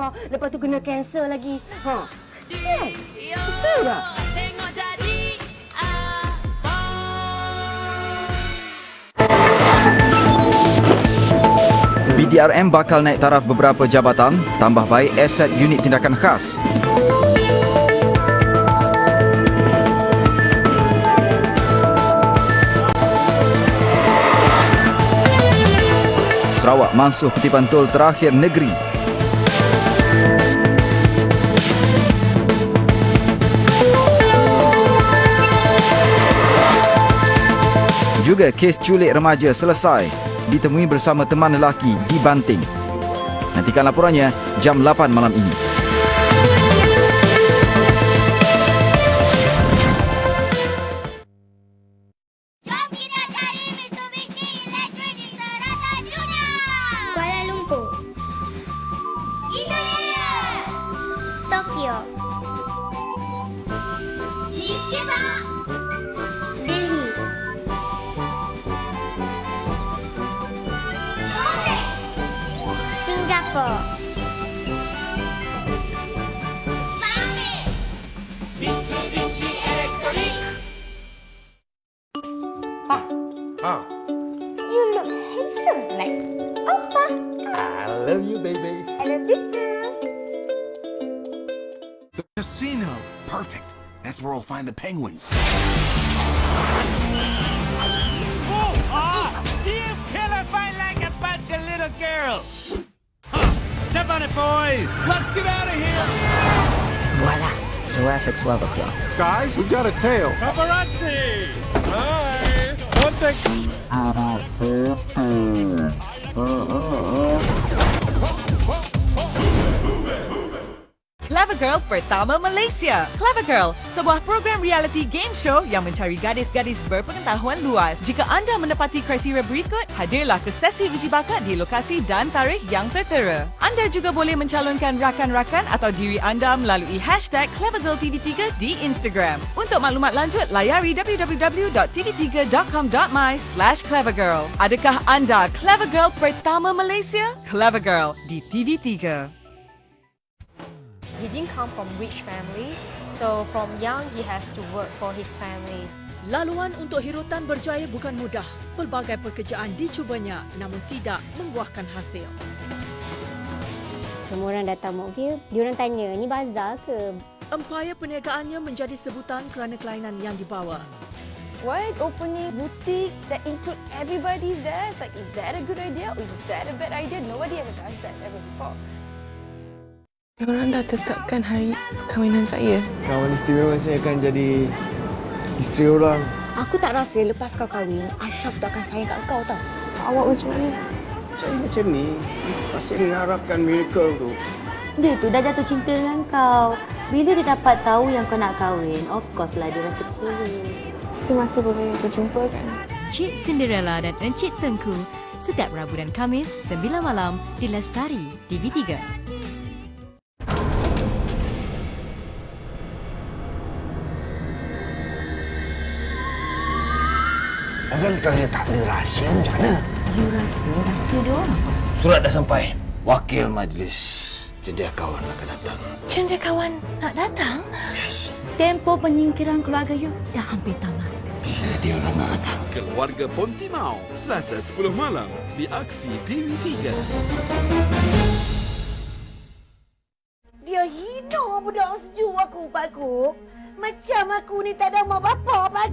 lupa. Lepas tu kena cancel lagi. Ha. Betul tak? Tengok jadi apa BDRM bakal naik taraf beberapa jabatan, tambah baik aset unit tindakan khas. Sarawak mansuh kutipan tol terakhir negeri. Juga kes culik remaja selesai ditemui bersama teman lelaki di Banting. Nantikan laporannya jam 8 malam ini. Jom kita cari Mitsubishi Electric di serata dunia. Kuala Lumpur. Itu dia. Tokyo. List kita. Singapura. Mitsubishi Electric. Huh. You look handsome like Oppa. I love you, baby. I love you too. The casino. Perfect. That's where we'll find the penguins. Oh, ah! You killer fight like a bunch of little girls! Huh. On it, boys! Let's get out of here! Voila, je vois for 12 o'clock. Guys, we've got a tail. Paparazzi! Hi! One thing. Ah, Girl pertama Malaysia. Clever Girl, sebuah program reality game show yang mencari gadis-gadis berpengetahuan luas. Jika anda menepati kriteria berikut, hadirlah ke sesi uji bakat di lokasi dan tarikh yang tertera. Anda juga boleh mencalonkan rakan-rakan atau diri anda melalui hashtag CleverGirlTV3 di Instagram. Untuk maklumat lanjut, layari www.tv3.com.my slash clevergirl. Adakah anda Clever Girl pertama Malaysia? Clever Girl di TV3. He didn't come from rich family, so from young he has to work for his family. Laluan untuk hirutan berjaya bukan mudah. Pelbagai pekerjaan dicubanya namun tidak membuahkan hasil. Semua orang datang movie, diorang tanya, ni bazar ke? Empayar perniagaannya menjadi sebutan kerana kelainan yang dibawa. Why opening boutique that include everybody's there? It's like, is that a good idea or is that a bad idea? Nobody ever does that ever before. Orang dah tetapkan hari perkahwinan saya. Kawan istimewa saya akan jadi isteri orang. Aku tak rasa lepas kau kahwin, Ashraf tak akan sayang kat kau tau. Awak macam mana? Saya macam ni, masih mengharapkan miracle tu. Dia tu dah jatuh cinta dengan kau. Bila dia dapat tahu yang kau nak kahwin, of course lah dia rasa kecewa. Itu masa boleh berjumpa kan? Cik Cinderella dan Encik Tengku setiap Rabu dan Kamis 9 malam di Lestari TV3. Orang kata tak ada rahsia macam mana? You rasa rahsia dia orang apa? Surat dah sampai. Wakil majlis cendekiawan akan datang. Cendekiawan nak datang? Yes. Tempo penyingkiran keluarga you dah hampir tamat. Bila dia orang nak datang? Keluarga Pontimau, Selasa 10 malam di Aksi TV3. Dia hina budak sejuk aku, Pak Kuk. Macam aku ni tak ada mak bapak, Pak